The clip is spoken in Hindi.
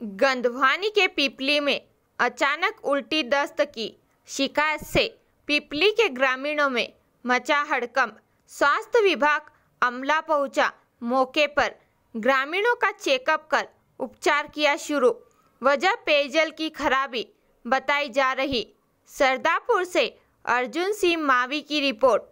गंधवानी के पिपली में अचानक उल्टी दस्त की शिकायत से पिपली के ग्रामीणों में मचा हड़कंप। स्वास्थ्य विभाग अमला पहुँचा। मौके पर ग्रामीणों का चेकअप कर उपचार किया शुरू। वजह पेयजल की खराबी बताई जा रही। सरदापुर से अर्जुन सिंह मावी की रिपोर्ट।